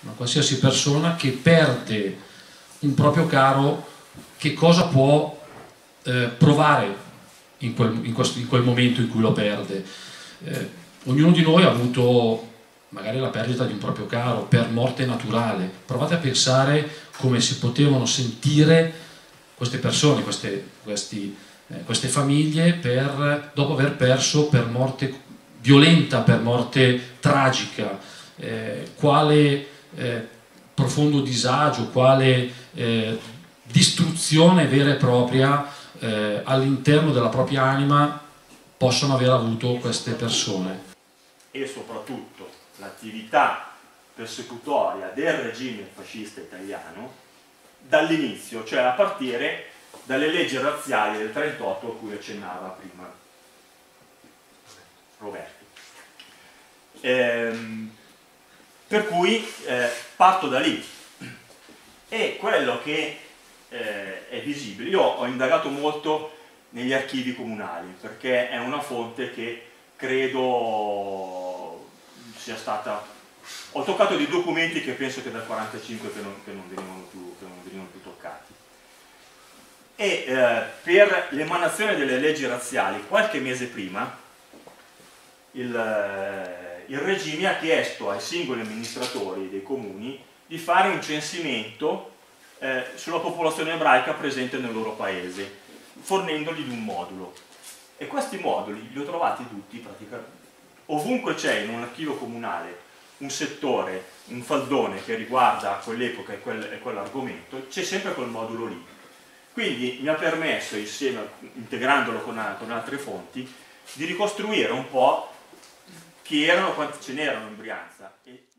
una qualsiasi persona che perde un proprio caro, che cosa può eh, provare in quel, in, questo, in quel, momento in cui lo perde. Eh, ognuno di noi ha avuto magari la perdita di un proprio caro per morte naturale. Provate a pensare come si potevano sentire queste persone, queste, questi, eh, queste famiglie per, dopo aver perso per morte violenta, per morte tragica, eh, quale eh, profondo disagio, quale eh, distruzione vera e propria eh, all'interno della propria anima possono aver avuto queste persone. E soprattutto l'attività persecutoria del regime fascista italiano dall'inizio, cioè a partire dalle leggi razziali del 38 a cui accennava prima Roberti. Ehm, per cui eh, parto da lì. E quello che eh, è visibile, io ho indagato molto negli archivi comunali perché è una fonte che credo sia stata ho toccato dei documenti che penso che dal 1945 che non, venivano, più, che non venivano più toccati. E eh, per l'emanazione delle leggi razziali qualche mese prima il, eh, il regime ha chiesto ai singoli amministratori dei comuni di fare un censimento eh, sulla popolazione ebraica presente nel loro paese, fornendogli di un modulo. E questi moduli li ho trovati tutti praticamente. Ovunque c'è in un archivio comunale un settore, un faldone che riguarda quell'epoca e, quel, e quell'argomento, c'è sempre quel modulo lì. Quindi mi ha permesso, insieme, integrandolo con, con altre fonti, di ricostruire un po' chi erano, quanti ce n'erano in Brianza. E